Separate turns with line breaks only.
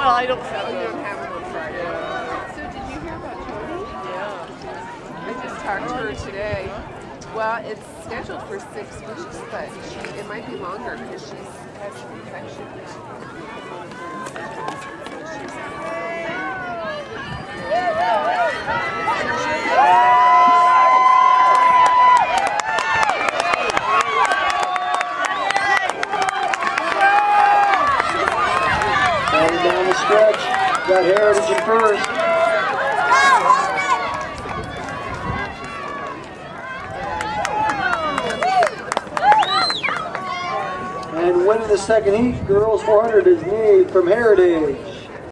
Well, I don't have
Oh, you don't have it on Friday. So did you hear about Tony?
Yeah.
I just talked to her today. Well, it's scheduled for six weeks, but she, it might be longer because she's
down the stretch, got Heritage in first. And winning the second heat, girls 400 is Neve from Heritage.